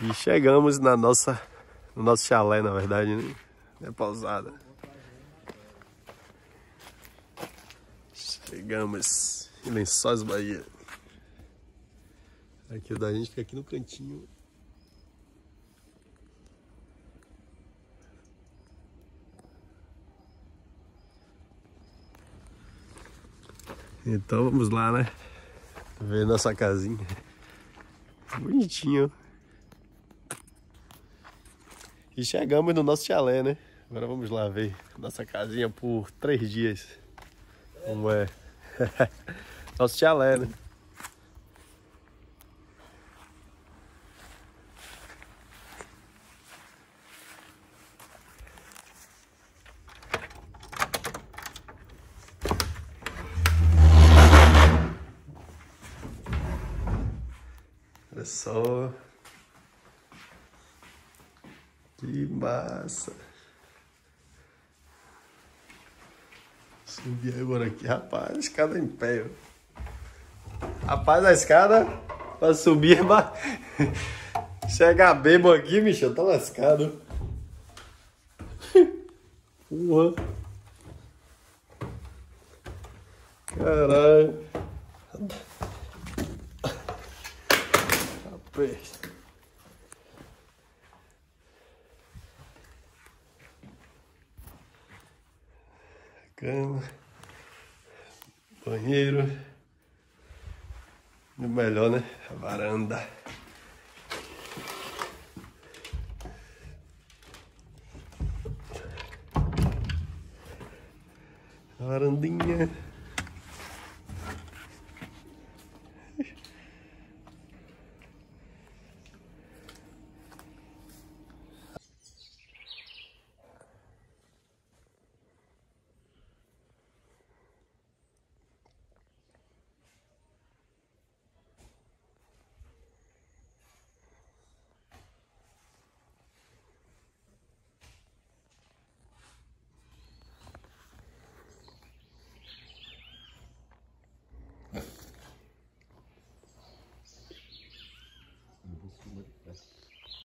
E chegamos na nossa, no nosso chalé, na verdade, né? É pousada. Chegamos em Lençóis Bahia. Aqui o da gente fica aqui no cantinho. Então vamos lá, né? Ver nossa casinha. Bonitinho. E chegamos no nosso chalé, né? Agora vamos lá ver nossa casinha por três dias. Como é? nosso chalé, né? Olha só. Que massa. Subir agora aqui, rapaz, a escada em pé. ó. Rapaz, a escada pra subir, mas... Chegar bebo aqui, bicho, tá lascado. Porra. Caralho. Rapaz. Cama. Banheiro. E melhor, né? A varanda. A varandinha.